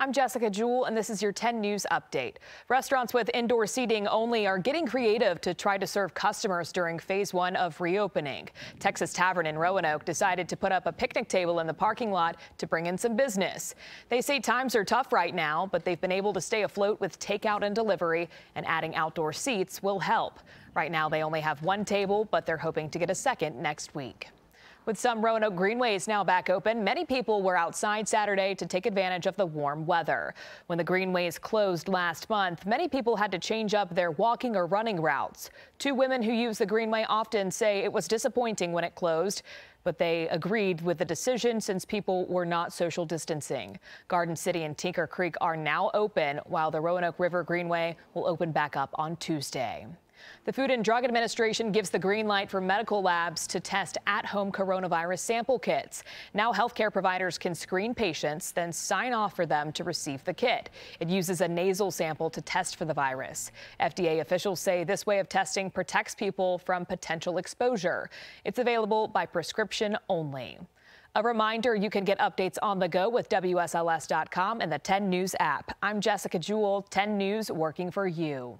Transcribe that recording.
I'm Jessica Jewell, and this is your 10 News Update. Restaurants with indoor seating only are getting creative to try to serve customers during phase one of reopening. Texas Tavern in Roanoke decided to put up a picnic table in the parking lot to bring in some business. They say times are tough right now, but they've been able to stay afloat with takeout and delivery, and adding outdoor seats will help. Right now, they only have one table, but they're hoping to get a second next week. With some Roanoke greenways now back open, many people were outside Saturday to take advantage of the warm weather. When the greenways closed last month, many people had to change up their walking or running routes. Two women who use the greenway often say it was disappointing when it closed, but they agreed with the decision since people were not social distancing. Garden City and Tinker Creek are now open, while the Roanoke River Greenway will open back up on Tuesday. The Food and Drug Administration gives the green light for medical labs to test at-home coronavirus sample kits. Now healthcare providers can screen patients, then sign off for them to receive the kit. It uses a nasal sample to test for the virus. FDA officials say this way of testing protects people from potential exposure. It's available by prescription only. A reminder you can get updates on the go with WSLS.com and the 10 News app. I'm Jessica Jewell, 10 News working for you.